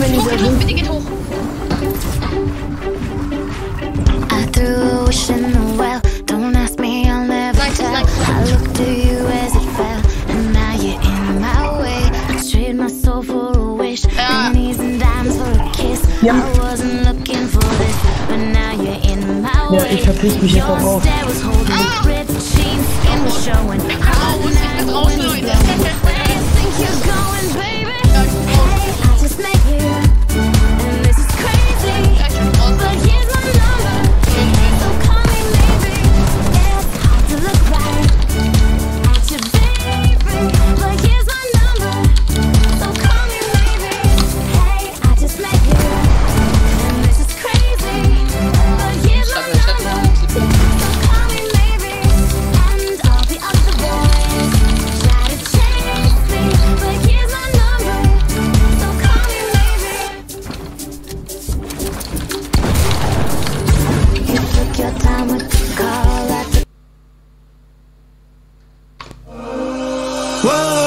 wenn Bitte hoch, da hoch, bitte geht hoch. I threw a wish in the well. Don't ask me, I'll never Nice, tell. nice. I looked at you as it fell, and now you're in my way. I trade my soul for a wish, Ja. pennies and dimes for a kiss. Ja. I wasn't looking for this, but now you're in my way. Ja, ich verpiss mich jetzt auch Your stare was Whoa.